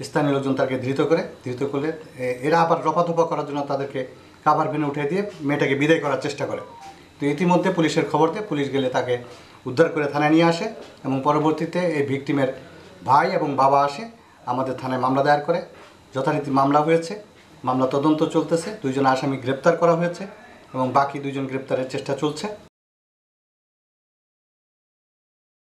স্থানীয় লোকজন তাকে ধৃত করে ধৃত করলে এরা আবার রফাদফা করার জন্য তাদেরকে কাবার ভেনে উঠে দিয়ে মেয়েটাকে বিদায় করার চেষ্টা করে। তো ইতিমধ্যে পুলিশের খবর দিয়ে পুলিশ গেলে তাকে উদ্ধার করে থানায় নিয়ে আসে এবং পরবর্তীতে এই ভিকটিমের ভাই এবং বাবা আসে, আমাদের থানায় মামলা দায়ের করে। যথারীতি মামলা হয়েছে, মামলা তদন্ত চলতেছে, দুইজন আসামি গ্রেপ্তার করা হয়েছে এবং বাকি দুজন গ্রেপ্তারের চেষ্টা চলছে।